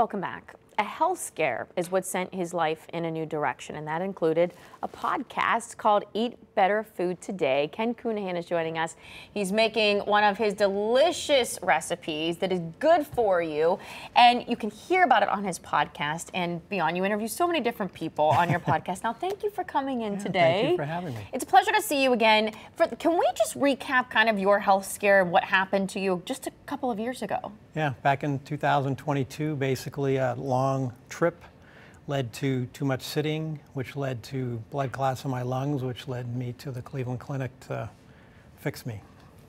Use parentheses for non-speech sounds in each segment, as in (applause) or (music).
Welcome back. A health scare is what sent his life in a new direction, and that included a podcast called Eat Better Food Today. Ken Counihan is joining us. He's making one of his delicious recipes that is good for you, and you can hear about it on his podcast and beyond. You interview so many different people on your (laughs) podcast. Now, thank you for coming in Yeah, today. Thank you for having me. It's a pleasure to see you again. For, can we just recap kind of your health scare and what happened to you just a couple of years ago? Yeah, back in 2022, basically uh, a long trip led to too much sitting, which led to blood clots in my lungs, which led me to the Cleveland Clinic to fix me.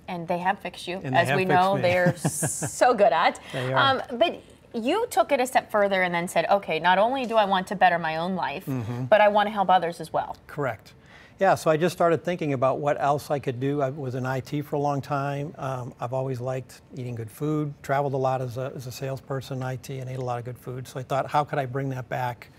And they have fixed you, And as we know me. they're (laughs) so good at. They are. but you took it a step further and then said, okay, not only do I want to better my own life, Mm-hmm. but I want to help others as well. Correct. Yeah, so I just started thinking about what else I could do. I was in IT for a long time. Um, I've always liked eating good food, traveled a lot as a, as a salesperson in IT and ate a lot of good food. So I thought, how could I bring that back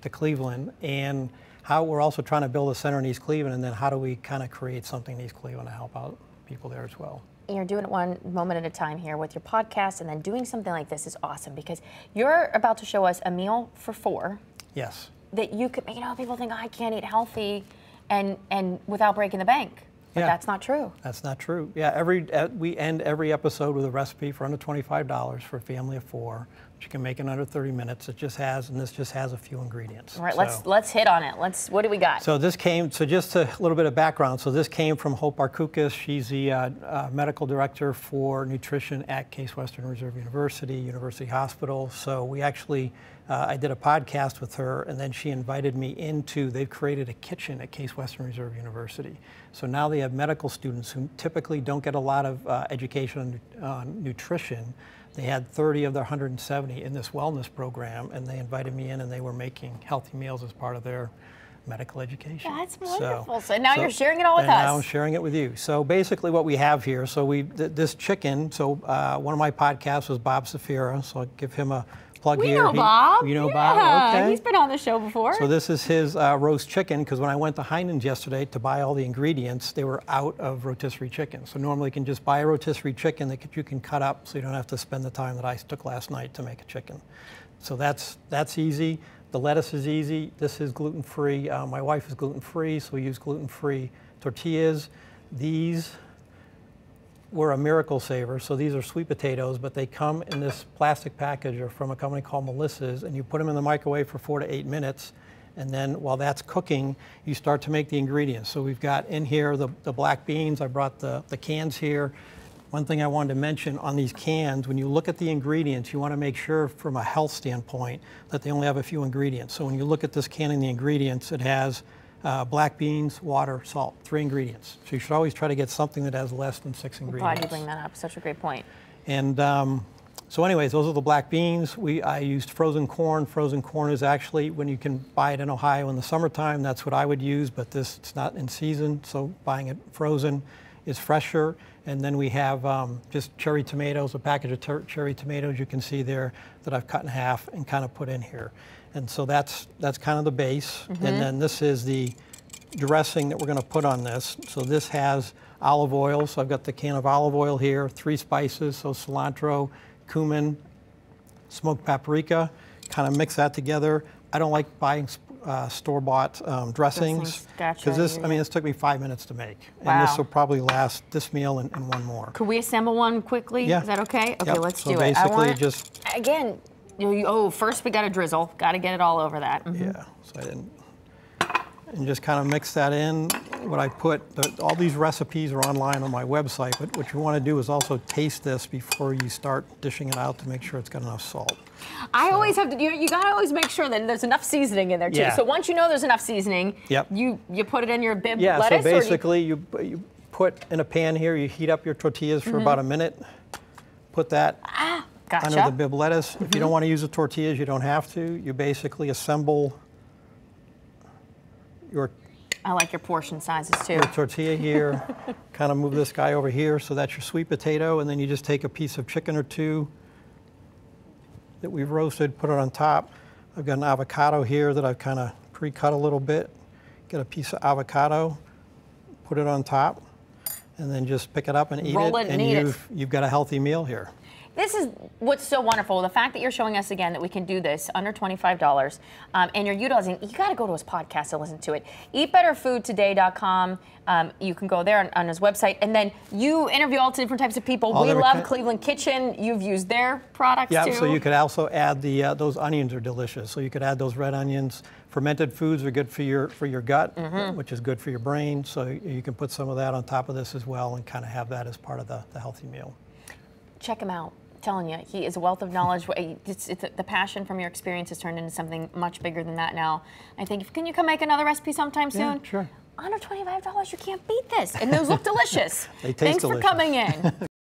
to Cleveland? And how we're also trying to build a center in East Cleveland, and then how do we kind of create something in East Cleveland to help out people there as well? You're doing it one moment at a time here with your podcast, and then doing something like this is awesome because you're about to show us a meal for four Yes. that you could, you know, people think, oh, I can't eat healthy and, and without breaking the bank. But Yeah. that's not true. That's not true. Yeah, every uh, we end every episode with a recipe for under twenty-five dollars for a family of four, which you can make in under thirty minutes. It just has, and this just has a few ingredients. All right, So- let's let's hit on it. Let's. What do we got? So this came. So just a little bit of background. So this came from Hope Barkoukis. She's the uh, uh, medical director for nutrition at Case Western Reserve University, University Hospital. So we actually, uh, I did a podcast with her, and then she invited me into. They've created a kitchen at Case Western Reserve University. So now they have medical students who typically don't get a lot of uh, education on, on nutrition. They had 30 of their 170 in this wellness program, and they invited me in, and they were making healthy meals as part of their medical education. That's wonderful. So now you're sharing it all with and Now us. I'm sharing it with you. So basically, what we have here, so we th- this chicken. So uh, one of my podcasts was Bob Safira, so I'll give him a plug we here. know He- Bob. You know yeah, Bob? Okay. He's been on the show before. So this is his uh, roast chicken because when I went to Heinen's yesterday to buy all the ingredients, they were out of rotisserie chicken. So normally you can just buy a rotisserie chicken that you can cut up so you don't have to spend the time that I took last night to make a chicken. So that's that's easy. The lettuce is easy. This is gluten-free. Uh, my wife is gluten-free, so we use gluten-free tortillas. These were a miracle saver. So these are sweet potatoes, but they come in this plastic package from a company called Melissa's, and you put them in the microwave for four to eight minutes. And then while that's cooking, you start to make the ingredients. So we've got in here the, the black beans. I brought the, the cans here. One thing I wanted to mention on these cans, when you look at the ingredients, you want to make sure from a health standpoint that they only have a few ingredients. So when you look at this can and the ingredients, it has uh, black beans, water, salt, three ingredients. So you should always try to get something that has less than six ingredients. Glad you bring that up. Such a great point. And um, so, anyways, those are the black beans. We I used frozen corn. Frozen corn is actually when you can buy it in Ohio in the summertime. That's what I would use, but this it's not in season, so buying it frozen is fresher. And then we have um, just cherry tomatoes, a package of ter- cherry tomatoes you can see there that I've cut in half and kind of put in here. And so that's that's kind of the base. And then this is the dressing that we're going to put on this. So this has olive oil. So I've got the can of olive oil here, three spices, so cilantro, cumin, smoked paprika. Kind of mix that together. I don't like buying uh, store-bought um, dressings gotcha, because this, I mean, this took me five minutes to make, Wow. and this will probably last this meal and, and one more. Could we assemble one quickly? Yeah. Is that okay? Okay, Yep. let's So do it. I basically just- again. You, you- oh, first we got to drizzle. Got to get it all over that. Mhm. Yeah, so I didn't. And just kind of mix that in. What I put, the, all these recipes are online on my website, but what you want to do is also taste this before you start dishing it out to make sure it's got enough salt. I always have to. You, you got to always make sure that there's enough seasoning in there too. Yeah. So once you know there's enough seasoning, Yep. you you put it in your Bibb Yeah, lettuce. so or you- basically you, you put in a pan here, you heat up your tortillas for about a minute, put that ah, gotcha. under the Bibb lettuce. If Mm-hmm. you don't want to use the tortillas, you don't have to. You basically assemble your I like your portion sizes too. your tortilla here, (laughs) kind of move this guy over here, so that's your sweet potato, and then you just take a piece of chicken or two that we've roasted, put it on top. I've got an avocado here that I've kind of pre-cut a little bit. Get a piece of avocado, put it on top, and then just pick it up and eat Roll it and and eat you've, you've got a healthy meal here. This is what's so wonderful. The fact that you're showing us again that we can do this under $25 um, and you're utilizing, you got to go to his podcast to listen to it. EatBetterFoodToday.com. Um, you can go there on, on, his website. And then you interview all different types of people. All we love Cleveland Kitchen. You've used their products yeah, too. so you could also add the, uh, those onions are delicious. So you could add those red onions. Fermented foods are good for your, for your gut, mm-hmm. which is good for your brain. So you can put some of that on top of this as well and kind of have that as part of the, the healthy meal. Check him out telling you, he is a wealth of knowledge. It's, it's, the passion from your experience has turned into something much bigger than that now. I think, can you come make another recipe sometime soon? Yeah, sure. Under $25, you can't beat this. And those look delicious. (laughs) they taste Thanks delicious. for coming in. (laughs)